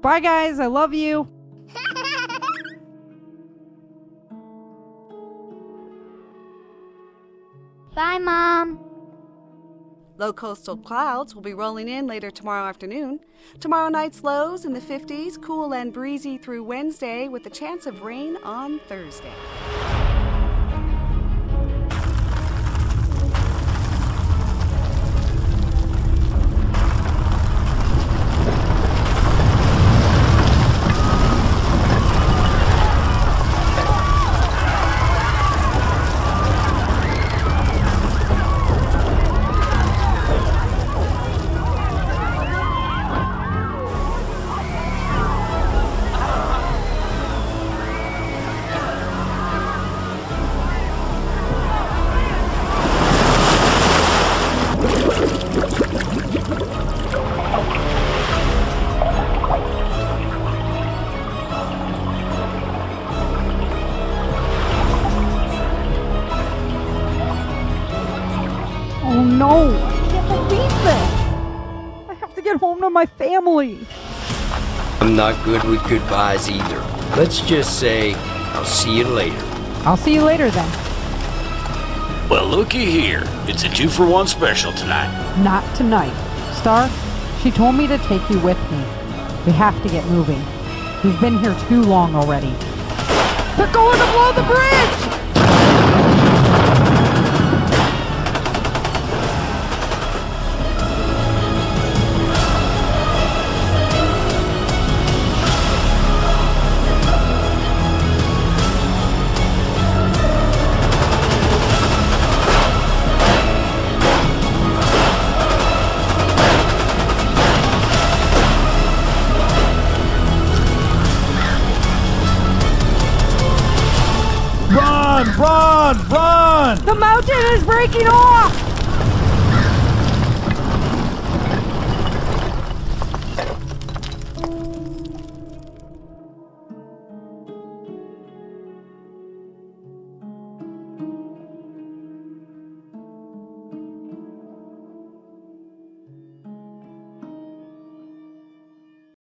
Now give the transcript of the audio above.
Bye, guys. I love you. Bye, Mom. Low coastal clouds will be rolling in later tomorrow afternoon. Tomorrow night's lows in the 50s, cool and breezy through Wednesday with a chance of rain on Thursday. Oh no! I can't believe this! I have to get home to my family! I'm not good with goodbyes either. Let's just say, I'll see you later. I'll see you later then. Well, looky here. It's a two for one special tonight. Not tonight. Star, she told me to take you with me. We have to get moving. We've been here too long already. They're going to blow the bridge! Run, run! The mountain is breaking off!